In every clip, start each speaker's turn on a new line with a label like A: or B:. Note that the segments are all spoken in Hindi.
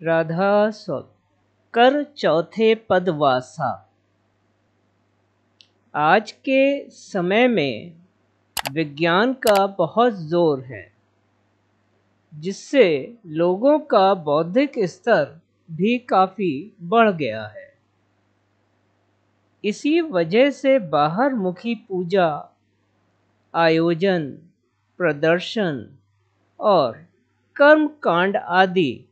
A: राधा स्व कर चौथे पद वासा आज के समय में विज्ञान का बहुत ज़ोर है, जिससे लोगों का बौद्धिक स्तर भी काफ़ी बढ़ गया है। इसी वजह से बाहर मुखी पूजा, आयोजन, प्रदर्शन और कर्म कांड आदि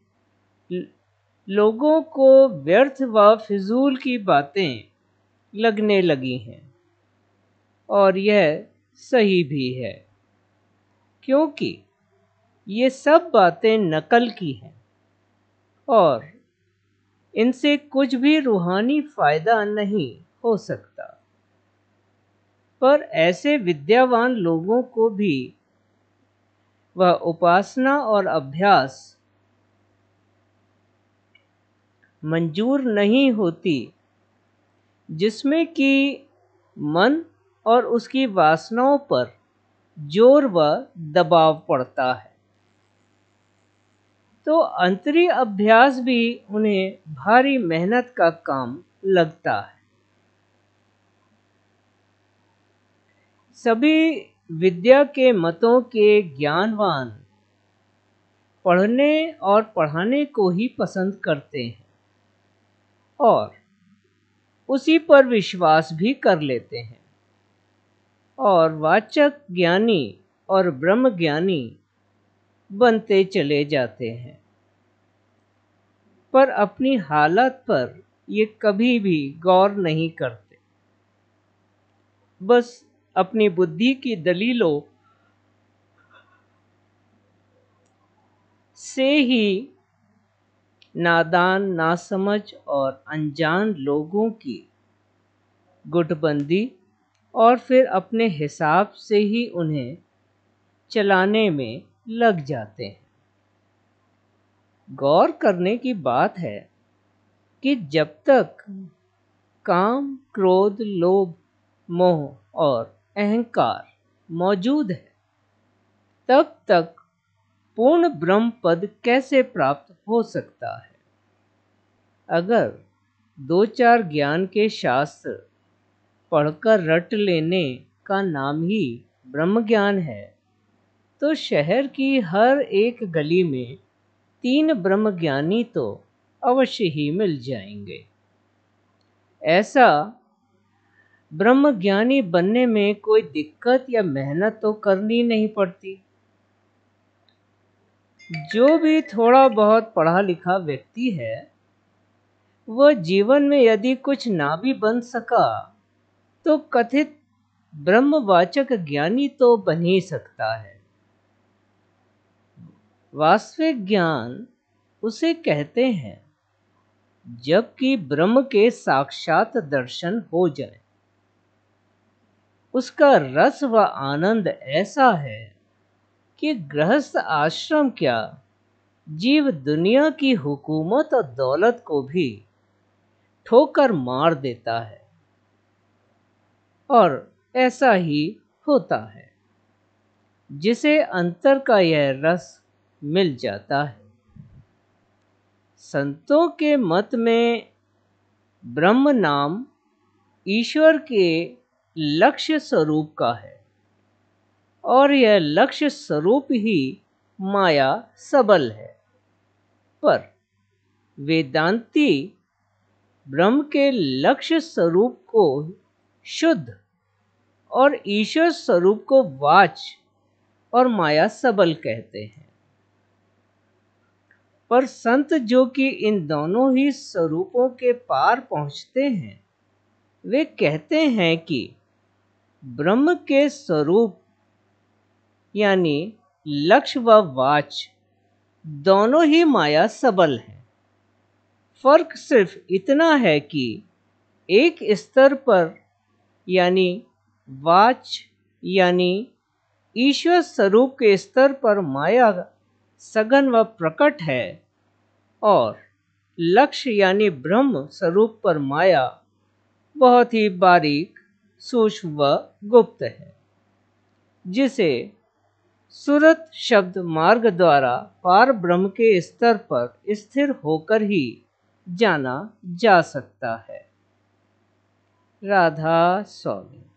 A: लोगों को व्यर्थ व फिजूल की बातें लगने लगी हैं। और यह सही भी है, क्योंकि ये सब बातें नकल की हैं और इनसे कुछ भी रूहानी फ़ायदा नहीं हो सकता। पर ऐसे विद्यावान लोगों को भी वह उपासना और अभ्यास मंजूर नहीं होती, जिसमें कि मन और उसकी वासनाओं पर ज़ोर व दबाव पड़ता है। तो अंतरी अभ्यास भी उन्हें भारी मेहनत का काम लगता है। सभी विद्या के मतों के ज्ञानवान पढ़ने और पढ़ाने को ही पसंद करते हैं। और उसी पर विश्वास भी कर लेते हैं। और वाचक ज्ञानी और ब्रह्म ज्ञानी बनते चले जाते हैं। पर अपनी हालत पर ये कभी भी गौर नहीं करते। बस अपनी बुद्धि की दलीलों से ही नादान, नासमझ और अनजान लोगों की गुटबंदी और फिर अपने हिसाब से ही उन्हें चलाने में लग जाते हैं। गौर करने की बात है कि जब तक काम, क्रोध, लोभ, मोह और अहंकार मौजूद है, तब तक पूर्ण ब्रह्म पद कैसे प्राप्त हो सकता है? अगर दो चार ज्ञान के शास्त्र पढ़कर रट लेने का नाम ही ब्रह्म ज्ञान है तो शहर की हर एक गली में तीन ब्रह्म ज्ञानी तो अवश्य ही मिल जाएँगे। ऐसा ब्रह्म ज्ञानी बनने में कोई दिक्कत या मेहनत तो करनी नहीं पड़ती। जो भी थोड़ा बहुत पढ़ा लिखा व्यक्ति है, वह जीवन में यदि कुछ ना भी बन सका तो कथित ब्रह्मवाचक ज्ञानी तो बन ही सकता है। वास्तविक ज्ञान उसे कहते हैं, जबकि ब्रह्म के साक्षात दर्शन हो जाए। उसका रस व आनंद ऐसा है कि गृहस्थ आश्रम क्या? जीव दुनिया की हुकूमत और दौलत को भी ठोकर मार देता है। और ऐसा ही होता है, जिसे अंतर का यह रस मिल जाता है। संतों के मत में ब्रह्म नाम ईश्वर के लक्ष्य स्वरूप का है। और यह लक्ष्य स्वरूप ही माया सबल है। पर वेदांती ब्रह्म के लक्ष्य स्वरूप को शुद्ध और ईश्वर स्वरूप को वाच और माया सबल कहते हैं। पर संत जो कि इन दोनों ही स्वरूपों के पार पहुँचते हैं, वे कहते हैं कि ब्रह्म के स्वरूप यानी लक्ष्य व वाच, दोनों ही माया सबल हैं। फ़र्क सिर्फ़ इतना है कि एक स्तर पर, यानी वाच, यानी ईश्वर स्वरूप के स्तर पर माया सघन व प्रकट है, और लक्ष्य यानी ब्रह्म स्वरूप पर माया बहुत ही बारीक, सूक्ष्म व गुप्त है, जिसे सुरत शब्द मार्ग द्वारा पार ब्रह्म के स्तर पर स्थिर होकर ही जाना जा सकता है। राधा स्वामी।